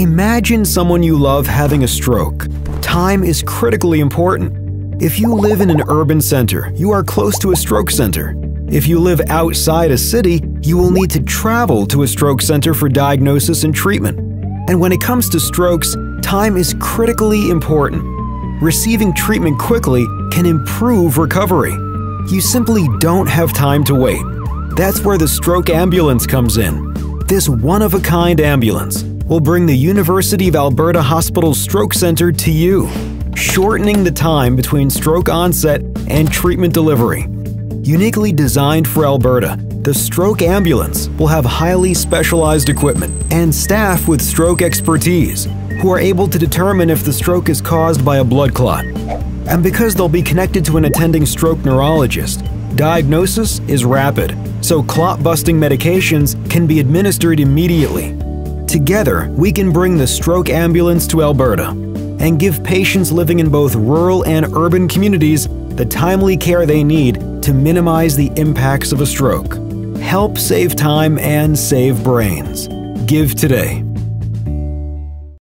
Imagine someone you love having a stroke. Time is critically important. If you live in an urban center, you are close to a stroke center. If you live outside a city, you will need to travel to a stroke center for diagnosis and treatment. And when it comes to strokes, time is critically important. Receiving treatment quickly can improve recovery. You simply don't have time to wait. That's where the stroke ambulance comes in. This one of a kind ambulance will bring the University of Alberta Hospital Stroke Center to you, shortening the time between stroke onset and treatment delivery. Uniquely designed for Alberta, the stroke ambulance will have highly specialized equipment and staff with stroke expertise who are able to determine if the stroke is caused by a blood clot. And because they'll be connected to an attending stroke neurologist, diagnosis is rapid, so clot busting medications can be administered immediately. Together, we can bring the stroke ambulance to Alberta and give patients living in both rural and urban communities the timely care they need to minimize the impacts of a stroke. Help save time and save brains. Give today.